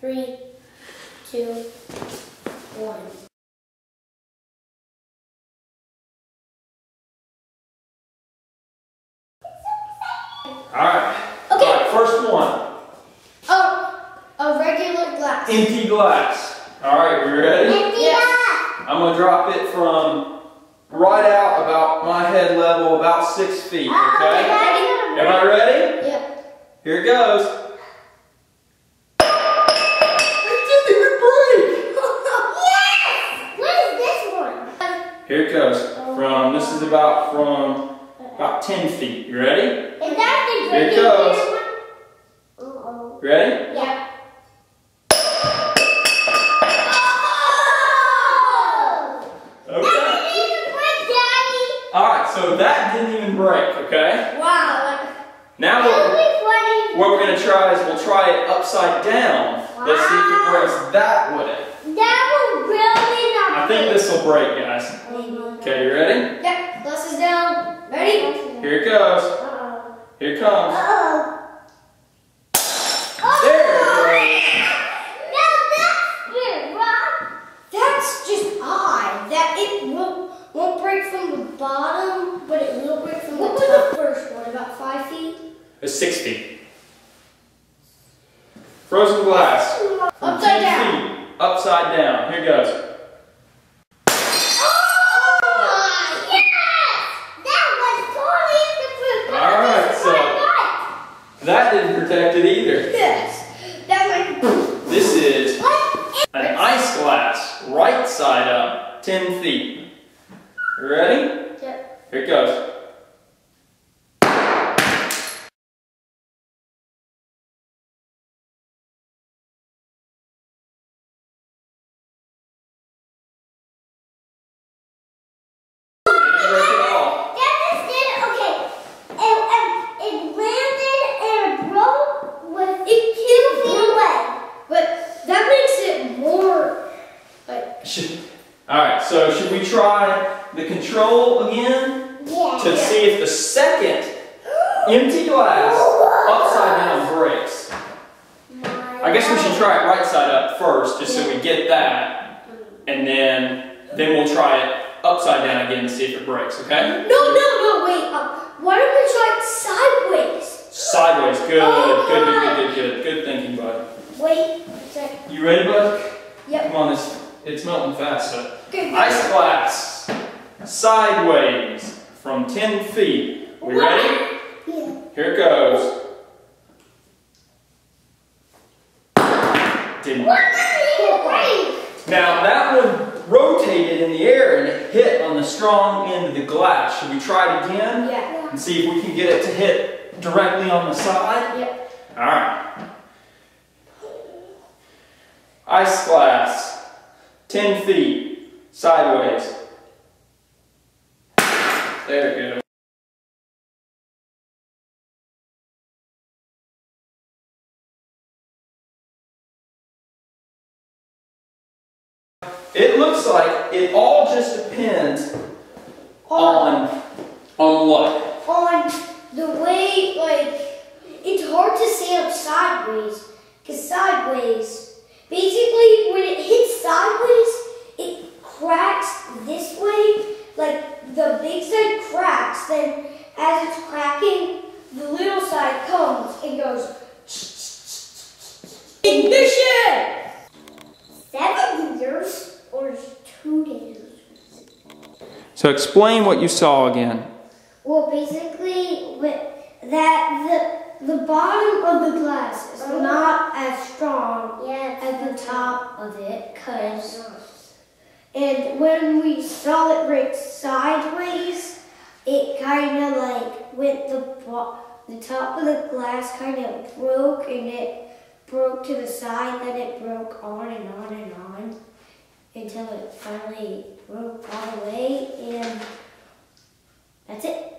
three, two, one. All right. Okay. All right, first one. Oh, a regular glass. Empty glass. All right, we ready? Yes. I'm gonna drop it from right out about my head level, about six feet. Ah, okay. Am I ready? Yep. Here it goes. This is about from about 10 feet. You ready? Is that the Here it goes. Uh-oh. Ready? Yeah. Oh! Okay. That didn't even break, All right. So that didn't even break. Okay. Wow. Now what, would be funny. what we're gonna try is we'll try it upside down. Wow. Let's see if it breaks that way. That will really not I think this will break, guys. Maybe. Okay, you ready? Yep, glasses down. Ready? Here it goes. Uh-oh. Here it comes. Uh-oh. There oh, Now that's weird, Rob. That's just odd. That it won't, won't break from the bottom, but it will break from the top. What was the first one? About five feet? It's six feet. Frozen glass. Upside down. feet, upside down. Here it goes. Oh, yes! That was totally different. All right, This is so- my That didn't protect it either. Yes. That went. This is What? an ice glass, right side up, 10 feet. Ready? Yep. Here it goes. Didn't break at all. That just did okay. It, it, it landed and it broke with it two feet away. But that makes it more like Should- All right, so should we try the control again yeah. to see if the second empty glass upside down breaks? I guess we should try it right side up first, just so we get that, and then then we'll try it upside down again to see if it breaks. Okay? No, no, no, wait. Um, why don't we try it sideways? Sideways. Good. Good. Good. Good. Good. Good. Good thinking, bud. Wait a sec. You ready, bud? Yep. Come on, it's it's melting fast. Ice glass. Sideways from 10 feet. We ready? Yeah. Here it goes. Didn't. Now that one rotated in the air and it hit on the strong end of the glass. Should we try it again Yeah. and see if we can get it to hit directly on the side? Yep. All right. Ice glass, 10 feet, sideways. There we go. It looks like it all just depends on on what? on the way, like, it's hard to stand up sideways. Because sideways, basically, when it hits sideways, it cracks this way. Like, the big side cracks, then as it's cracking, the little side comes and goes. Ignition! Seven years or two days? So explain what you saw again. Well, basically, with that the the bottom of the glass is not as strong as the top of it, cause and when we saw it break sideways, it kind of like went the the top of the glass kind of broke and it broke to the side, then it broke on and on and on until it finally broke all the way, and that's it.